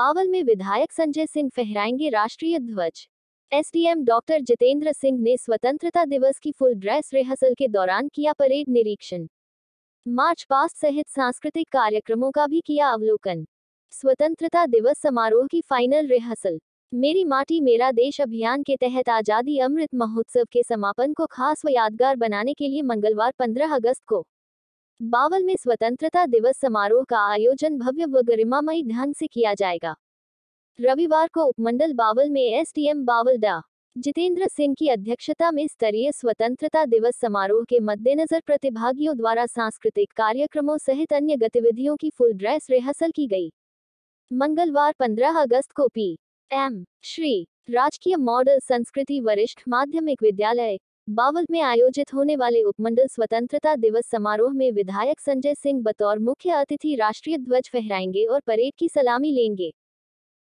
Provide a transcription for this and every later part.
बावल में विधायक संजय सिंह फहराएँगे राष्ट्रीय ध्वज। एसडीएम डॉक्टर जितेंद्र सिंह ने स्वतंत्रता दिवस की फुल ड्रेस रिहर्सल के दौरान किया परेड निरीक्षण। मार्च पास्ट सहित सांस्कृतिक कार्यक्रमों का भी किया अवलोकन। स्वतंत्रता दिवस समारोह की फाइनल रिहर्सल। मेरी माटी, मेरा देश अभियान के तहत आज़ादी अमृत महोत्सव के समापन को खास व यादगार बनाने के लिए मंगलवार 15 अगस्त को बावल में स्वतंत्रता दिवस समारोह का आयोजन भव्य व गरिमामयी ढंग से किया जाएगा। रविवार को उपमंडल बावल में एसडीएम बावल डा. जितेंद्र सिंह की अध्यक्षता में स्तरीय स्वतंत्रता दिवस समारोह के मद्देनजर प्रतिभागियों द्वारा सांस्कृतिक कार्यक्रमों सहित अन्य गतिविधियों की फुल ड्रेस रिहर्सल की गई। मंगलवार 15 अगस्त को पी. एम. श्री. राजकीय मॉडल संस्कृति वरिष्ठ माध्यमिक विद्यालय बावल में आयोजित होने वाले उपमंडल स्वतंत्रता दिवस समारोह में विधायक संजय सिंह बतौर मुख्य अतिथि राष्ट्रीय ध्वज फहराएँगे और परेड की सलामी लेंगे।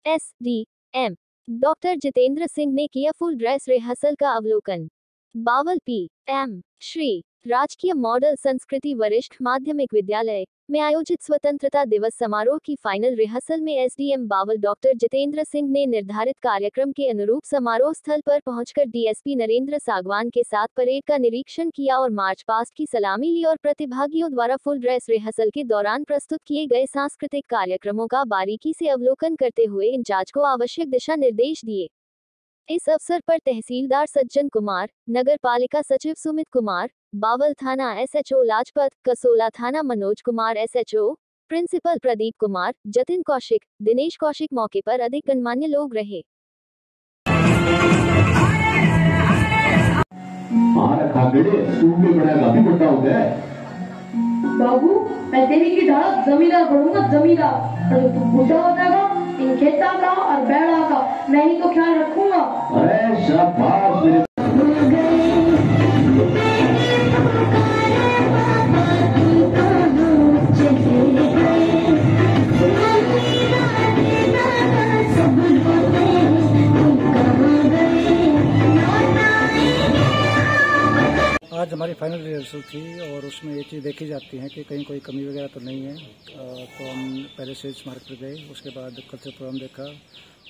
S. D. M. Doctor Jitendra Singh ने किया फुल ड्रेस रिहर्सल का अवलोकन। बावल पी. एम. श्री राजकीय मॉडल संस्कृति वरिष्ठ माध्यमिक विद्यालय में आयोजित स्वतंत्रता दिवस समारोह की फाइनल रिहर्सल में एसडीएम बावल डॉक्टर जितेंद्र सिंह ने निर्धारित कार्यक्रम के अनुरूप समारोह स्थल पर पहुंचकर डीएसपी नरेंद्र सागवान के साथ परेड का निरीक्षण किया और मार्च पास्ट की सलामी ली और प्रतिभागियों द्वारा फुल ड्रेस रिहर्सल के दौरान प्रस्तुत किए गए सांस्कृतिक कार्यक्रमों का बारीकी से अवलोकन करते हुए इंचार्ज को आवश्यक दिशा निर्देश दिए। इस अवसर पर तहसीलदार सज्जन कुमार नगर पालिका सचिव सुमित कुमार बावल थाना एसएचओ लाजपत कसोला थाना मनोज कुमार एसएचओ प्रिंसिपल प्रदीप कुमार जतिन कौशिक दिनेश कौशिक मौके पर अधिक गणमान्य लोग रहे। बाबू मैं तेरी की ढाल जमींदार बनूँगा जमींदार और तू बूढ़ा हो जाएगा इन खेता का और बैड़ा का। मैं ही तो हमारी फाइनल रिहर्सल थी और उसमें ये चीज़ देखी जाती है कि कहीं कोई कमी वगैरह तो नहीं है। तो हम पहले से स्मारक पर गए, उसके बाद कल्चर प्रोग्राम देखा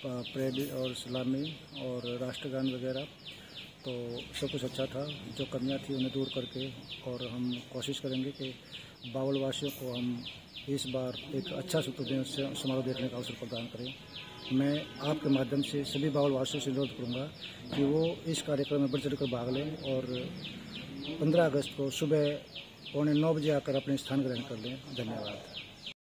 परेड और सलामी और राष्ट्रगान वगैरह। तो सब कुछ अच्छा था, जो कमियाँ थी उन्हें दूर करके और हम कोशिश करेंगे कि बावल वासियों को हम इस बार एक अच्छा दिवस समारोह देखने का अवसर प्रदान करें। मैं आपके माध्यम से सभी बावल वासियों से अनुरोध करूँगा कि वो इस कार्यक्रम में बढ़ चढ़कर भाग लें और 15 अगस्त को सुबह पौने नौ बजे आकर अपने स्थान ग्रहण कर लें। धन्यवाद।